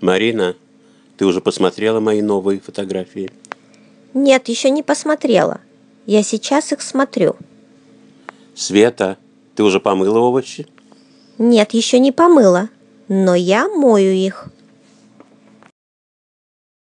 Марина, ты уже посмотрела мои новые фотографии? Нет, еще не посмотрела. Я сейчас их смотрю. Света, ты уже помыла овощи? Нет, еще не помыла, но я мою их.